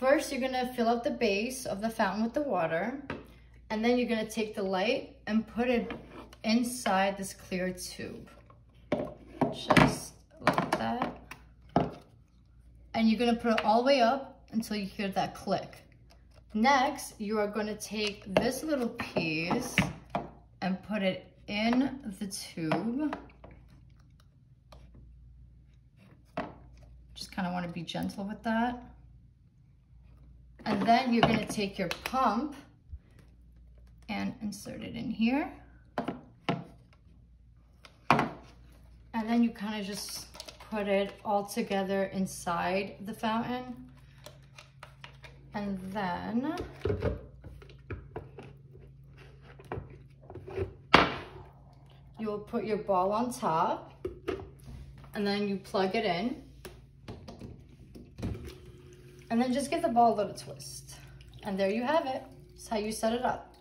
First, you're gonna fill up the base of the fountain with the water, and then you're gonna take the light and put it inside this clear tube. Just like that. And you're gonna put it all the way up until you hear that click. Next, you are gonna take this little piece and put it in the tube. Just kind of want to be gentle with that. And then you're gonna take your pump and insert it in here. And then you kind of just put it all together inside the fountain. And then you'll put your ball on top and then you plug it in. And then just give the ball a little twist. And there you have it. That's how you set it up.